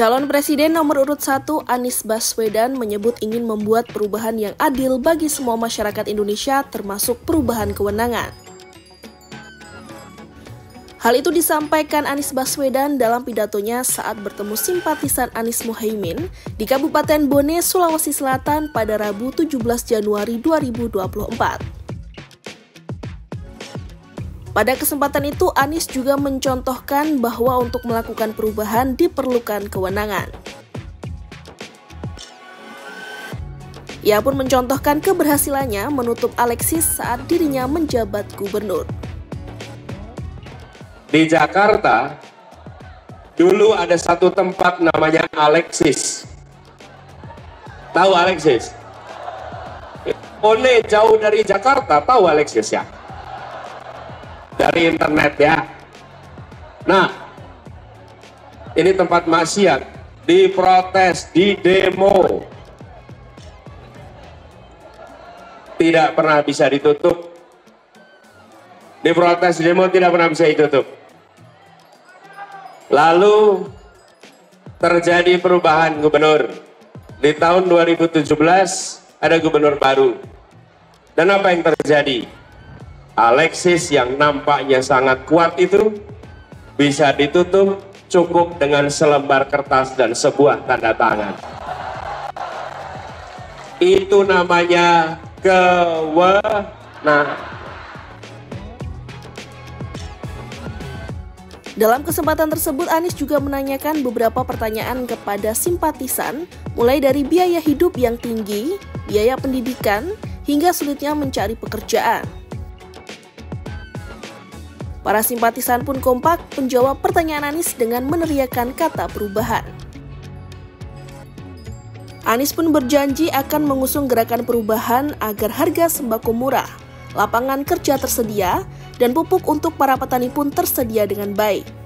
Calon Presiden nomor urut 1 Anies Baswedan menyebut ingin membuat perubahan yang adil bagi semua masyarakat Indonesia termasuk perubahan kewenangan. Hal itu disampaikan Anies Baswedan dalam pidatonya saat bertemu simpatisan Anies Muhaimin di Kabupaten Bone, Sulawesi Selatan pada Rabu 17 Januari 2024. Pada kesempatan itu, Anies juga mencontohkan bahwa untuk melakukan perubahan diperlukan kewenangan. Ia pun mencontohkan keberhasilannya menutup Alexis saat dirinya menjabat gubernur. Di Jakarta, dulu ada satu tempat namanya Alexis. Tahu Alexis? Oleh jauh dari Jakarta, tahu Alexis ya? Dari internet ya. Nah, ini tempat maksiat, diprotes, di demo. Tidak pernah bisa ditutup. Diprotes, di demo tidak pernah bisa ditutup. Lalu terjadi perubahan gubernur. Di tahun 2017 ada gubernur baru. Dan apa yang terjadi? Alexis yang nampaknya sangat kuat itu bisa ditutup cukup dengan selembar kertas dan sebuah tanda tangan. Itu namanya kewenangan. Dalam kesempatan tersebut, Anies juga menanyakan beberapa pertanyaan kepada simpatisan, mulai dari biaya hidup yang tinggi, biaya pendidikan, hingga sulitnya mencari pekerjaan. Para simpatisan pun kompak menjawab pertanyaan Anies dengan meneriakan kata perubahan. Anies pun berjanji akan mengusung gerakan perubahan agar harga sembako murah, lapangan kerja tersedia, dan pupuk untuk para petani pun tersedia dengan baik.